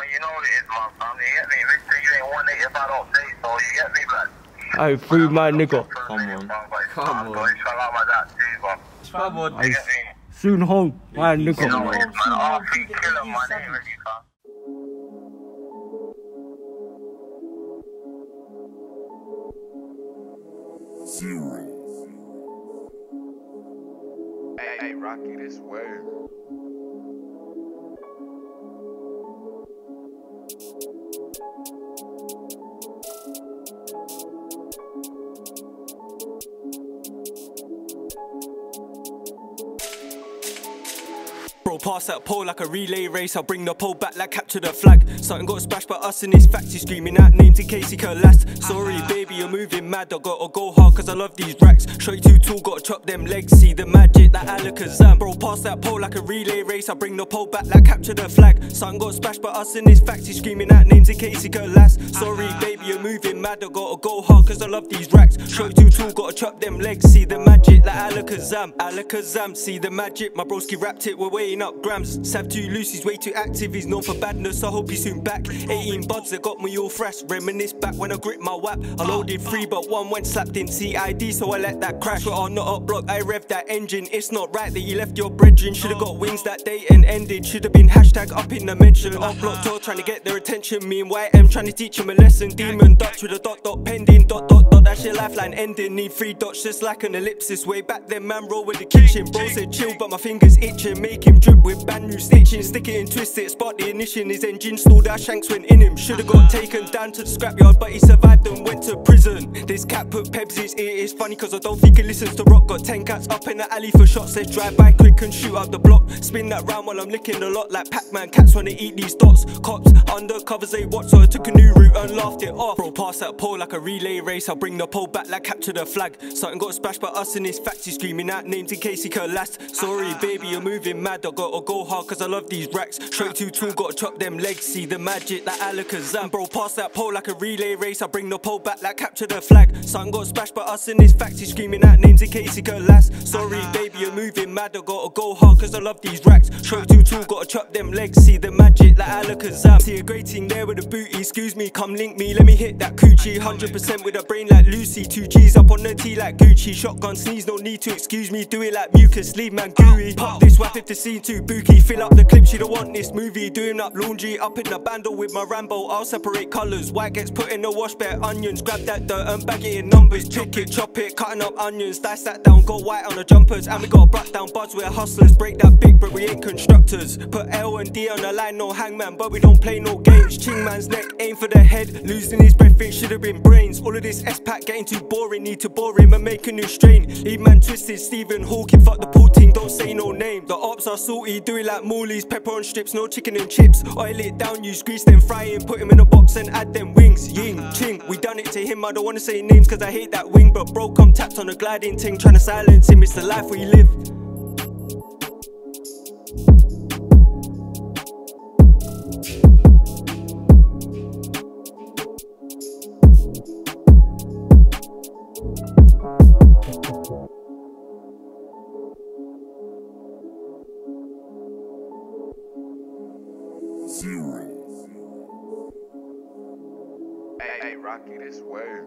mama, you know what it is, mom. Family, you get me? Make sure you ain't one day if I don't say so. You get me, blood? Hey, free my nigga. Come on. Come on. Inshallah, my dad, too, bro. Come on. You? Soon home, my You know nigga. what it is, man. All three killer, man. Ain't ready, fam. Hey, hey, Rocky, this way. you. Bro, pass that pole like a relay race. I'll bring the pole back like capture the flag. Something got splashed by us in this factory, screaming out names in case he can last. Sorry, uh-huh. baby, you're moving mad. I gotta go hard cause I love these racks. Show you too tall, gotta chop them legs. See the magic like Alakazam. Bro, pass that pole like a relay race. I'll bring the pole back like capture the flag. Something got splashed by us in this factory, screaming out names in case he can last. Sorry, uh-huh. baby, you're moving mad. I gotta go hard cause I love these racks. Show you too tall, gotta chop them legs. See the magic like Alakazam. Alakazam, see the magic. My broski wrapped it, we're up grams. Sav too loose, he's way too active. He's known for badness, I hope he's soon back. 18 buds that got me all fresh. Reminisce back when I gripped my whap. I loaded three, but one went slapped in CID, so I let that crash. But on the up block, I rev that engine. It's not right that you left your brethren. Should've got wings that day and ended. Should've been hashtag up in the mention. Up block tour trying to get their attention. Me YM trying to teach him a lesson. Demon Dutch with a dot dot pending. Dot dot dot, that's your lifeline ending. Need three dots just like an ellipsis. Way back then, man, roll with the kitchen. Bro said chill, but my fingers itching. Make him drip with brand new stitching. Stick it and twist it. Spark the ignition. His engine stalled. Our shanks went in him. Should've got taken down to the scrapyard, but he survived and went to prison. This cat put Pebs in his ear. It's funny cause I don't think he listens to rock. Got 10 cats up in the alley for shots. Let's drive by quick and shoot out the block. Spin that round while I'm licking the lot like Pac Man. Cats wanna eat these dots. Cops undercovers they watch, so I took a new route and laughed it off. Bro, pass that pole like a relay race. I'll bring the pole back like capture the flag. Something got splashed by us in this factory, screaming out names in case he can last. Sorry, baby, you're moving mad. I gotta go hard cause I love these racks. Straight too tall, gotta chop them legs. See the magic like Alakazam. Bro, pass that pole like a relay race. I'll bring the pole back like capture the flag. Something got splashed by us in this factory, screaming out names in case he last. Sorry, uh-huh. baby, you're moving mad. I gotta go hard cause I love these racks. Straight too tall, gotta chop them legs. See the magic like Alakazam. See a great thing there with a booty. Excuse me, come link me. Let me hit that coochie. 100% with a brain like Lucy. Two G's up on the T like Gucci. Shotgun sneeze, no need to excuse me. Do it like mucus, leave man gooey. Pop this whap if the scene too booky. Fill up the clip, she don't want this movie. Doing up laundry, up in the bundle with my Rambo. I'll separate colours. White gets put in the wash, bare onions. Grab that dirt and bag it in numbers. Pick it, chop it, cutting up onions. Dice that down, go white on the jumpers. And we got a down buds, we're hustlers. Break that big, but we ain't constructors. Put L and D on the line, no hangman, but we don't play no games. Ching man's neck, aim for the head. Losing his breath, it should have been brains. All of this S pack getting too boring, need to bore him and make a new strain. Leave man twisted, Stephen Hawking, fuck the pool team, don't say no name. The ops are salty, do it like Morley's, pepper on strips, no chicken and chips. Oil it down, use grease, then fry him, put him in a box and add them wings. Ying, ching, we done it to him, I don't wanna say names cause I hate that wing, but bro, come tapped on a gliding ting, trying to silence him, it's the life we live. Hey, hey, Rocky, this way.